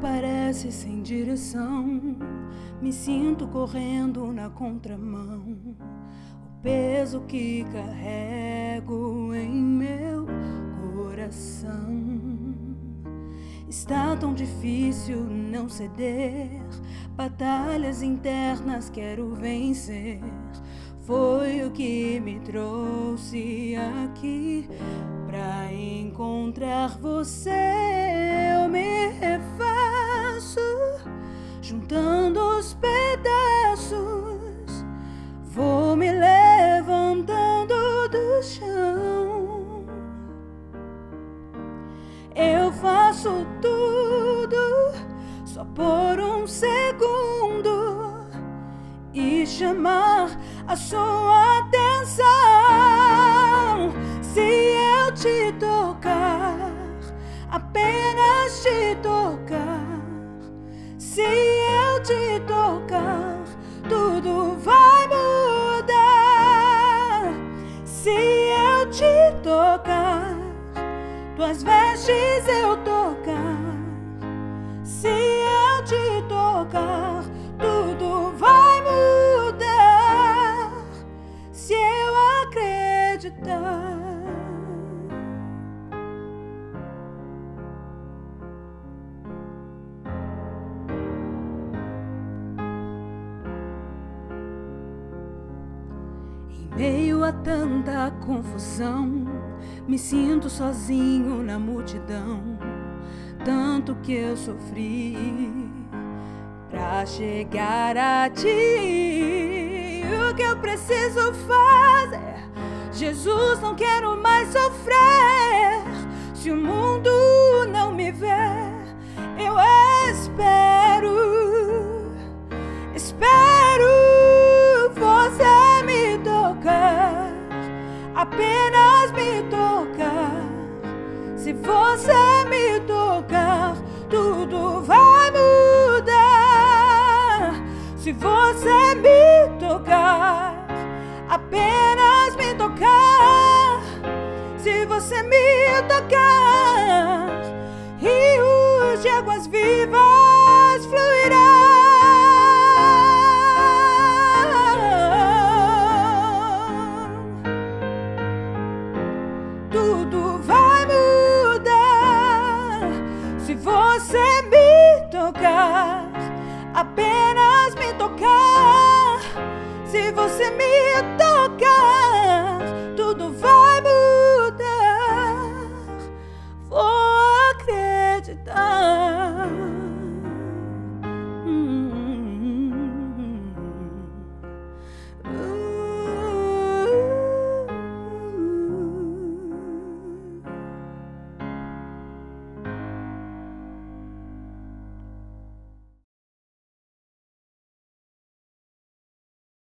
parece sem direção. Me sinto correndo na contramão. O peso que carrego em meu coração. Está tão difícil não ceder. Batalhas internas quero vencer. Foi o que me trouxe aqui pra encontrar você. Eu me faço tudo só por um segundo e chamar a sua atenção. Se eu te tocar, apenas te tocar. Se eu te tocar, tuas vestes eu tocar. Se eu te tocar, tudo vai mudar. Se eu acreditar. Meio a tanta confusão, me sinto sozinho na multidão. Tanto que eu sofri pra chegar a ti. O que eu preciso fazer? Jesus, não quero mais sofrer. Se o mundo apenas me tocar. Se você me tocar, tudo vai mudar. Se você me tocar, apenas me tocar. Se você me tocar, rios de águas vivas Tudo vai mudar. Se você me tocar,